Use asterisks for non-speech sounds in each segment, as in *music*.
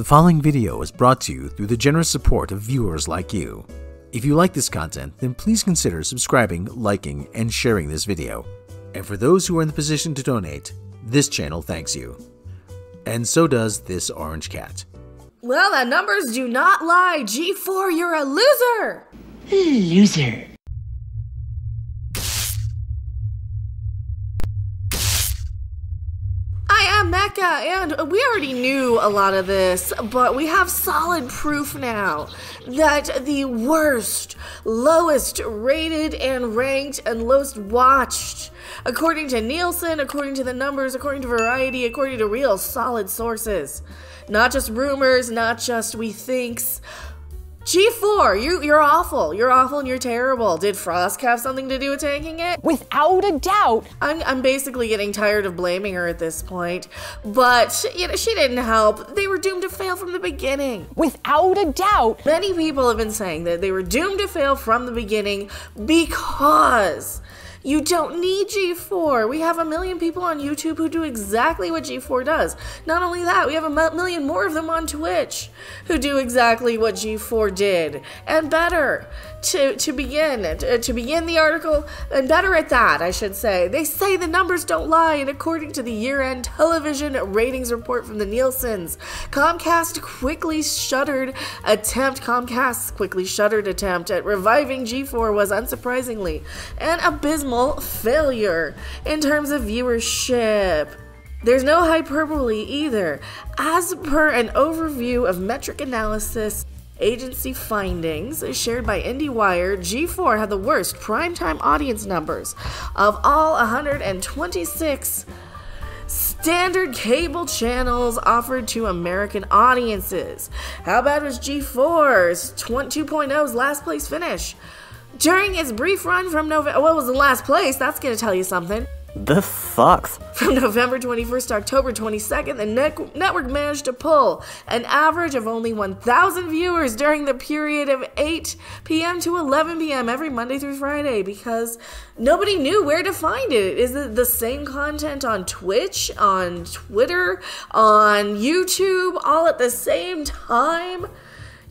The following video is brought to you through the generous support of viewers like you. If you like this content, then please consider subscribing, liking, and sharing this video. And for those who are in the position to donate, this channel thanks you. And so does this orange cat. Well, the numbers do not lie. G4, you're a loser. Loser. Mecha, and we already knew a lot of this, but we have solid proof now that the worst, lowest rated and ranked, and lowest watched, according to Nielsen, according to the numbers, according to Variety, according to real solid sources, not just rumors, not just we thinks, G4, you, you're awful. You're awful and you're terrible. Did Frosk have something to do with tanking it? Without a doubt. I'm, I'm basically getting tired of blaming her at this point. But, you know, she didn't help. They were doomed to fail from the beginning. Without a doubt. Many people have been saying that they were doomed to fail from the beginning because you don't need G4. We have a million people on YouTube who do exactly what G4 does. Not only that, we have a million more of them on Twitch who do exactly what G4 did and better. To, to begin to, to begin the article and better at that I should say they say the numbers don't lie and according to the year-end television ratings report from the Nielsen's Comcast quickly shuttered attempt Comcast's quickly shuttered attempt at reviving G4 was unsurprisingly an abysmal failure in terms of viewership. There's no hyperbole either. As per an overview of metric analysis agency findings shared by IndieWire, G4 had the worst primetime audience numbers of all 126 standard cable channels offered to American audiences. How bad was G4's 2.0's last place finish? During its brief run from November, what was the last place? That's going to tell you something. This sucks. From November 21st to October 22nd, the ne- network managed to pull an average of only 1,000 viewers during the period of 8 p.m. to 11 p.m. every Monday through Friday because nobody knew where to find it. Is it the same content on Twitch, on Twitter, on YouTube, all at the same time?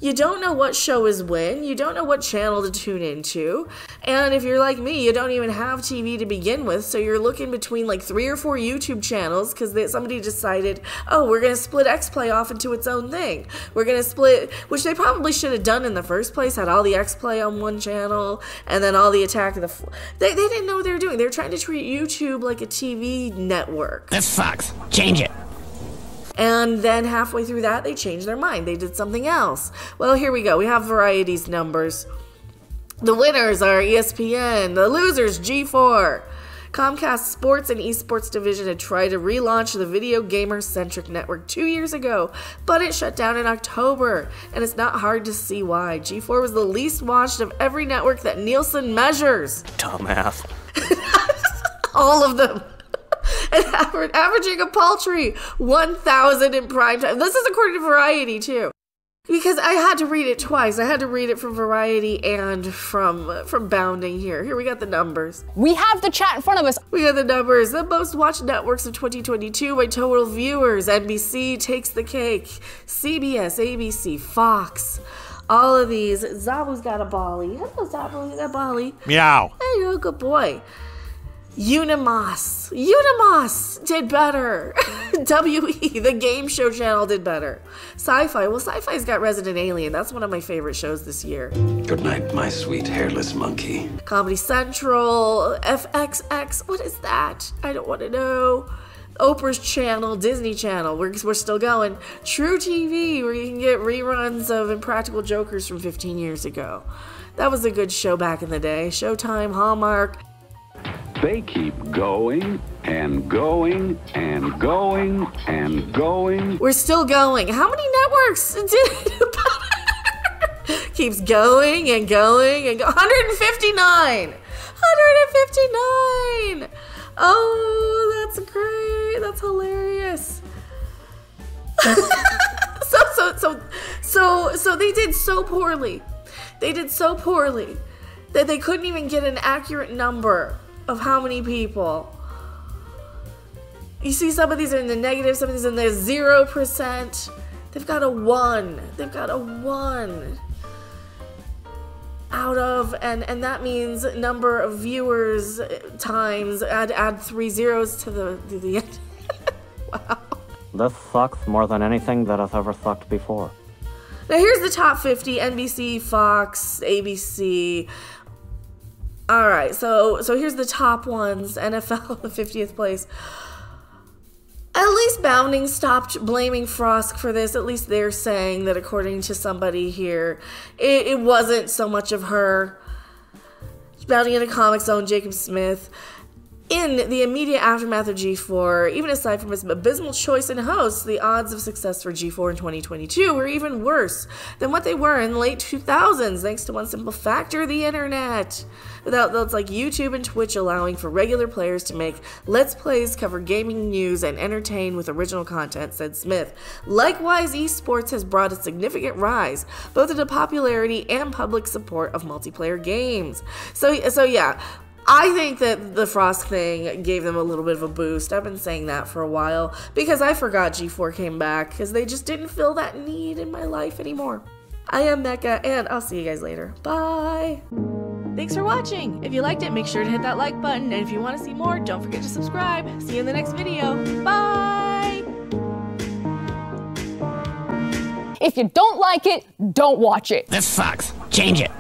You don't know what show is when. You don't know what channel to tune into. And if you're like me, you don't even have TV to begin with. So you're looking between like three or four YouTube channels because somebody decided, oh, we're going to split X Play off into its own thing. We're going to split, which they probably should have done in the first place, had all the X Play on one channel and then all the Attack of the. they, they didn't know what they were doing. They were trying to treat YouTube like a TV network. This sucks. Change it. And then halfway through that, they changed their mind. They did something else. Well, here we go. We have Variety's numbers. The winners are ESPN, the losers, G4. Comcast Sports and Esports Division had tried to relaunch the video gamer centric network two years ago, but it shut down in October, and it's not hard to see why. G4 was the least watched of every network that Nielsen measures. Dumbass. *laughs* All of them and *laughs* averaging a paltry 1,000 in prime time. This is according to Variety, too. Because I had to read it twice. I had to read it from Variety and from from Bounding here. Here we got the numbers. We have the chat in front of us. We got the numbers. The most watched networks of 2022 by total viewers. NBC takes the cake. CBS, ABC, Fox. All of these. Zabu's got a Bali. Hello, Zabu. You got a Bali. Meow. There you go. Good boy. UniMás. UniMás did better. *laughs* WE, the game show channel, did better. Syfy. Well, Syfy's got Resident Alien. That's one of my favorite shows this year. Good night, my sweet hairless monkey. Comedy Central, FXX. What is that? I don't want to know. Oprah's channel, Disney Channel. We're, we're still going. truTV, where you can get reruns of Impractical Jokers from 15 years ago. That was a good show back in the day. Showtime, Hallmark. They keep going and going and going and going. We're still going. How many networks *laughs* Keeps going and going and go- 159. 159. Oh, that's great. That's hilarious. *laughs* so so so so so they did so poorly. They did so poorly that they couldn't even get an accurate number of how many people. You see, some of these are in the negative, some of these in the zero percent. They've got a one. They've got a one out of and and that means number of viewers uh, times add add three zeros to the to the end. *laughs* wow. This sucks more than anything that has ever sucked before. Now here's the top 50 NBC, Fox, ABC. All right. So so here's the top ones. NFL *laughs* the 50th place. At least Bounding stopped blaming Frosk for this. At least they're saying that, according to somebody here, it, it wasn't so much of her. Bounding in a Comic Zone, Jacob Smith. In the immediate aftermath of G4, even aside from its abysmal choice in hosts, the odds of success for G4 in 2022 were even worse than what they were in the late 2000s, thanks to one simple factor the internet. Without those like YouTube and Twitch allowing for regular players to make Let's Plays, cover gaming news, and entertain with original content, said Smith. Likewise, esports has brought a significant rise, both in the popularity and public support of multiplayer games. So, so yeah, I think that the Frosk thing gave them a little bit of a boost. I've been saying that for a while because I forgot G4 came back because they just didn't feel that need in my life anymore. I am Mecha, and I'll see you guys later. Bye. Thanks for watching. If you liked it, make sure to hit that like button. And if you want to see more, don't forget to subscribe. See you in the next video. Bye. If you don't like it, don't watch it. This sucks. Change it.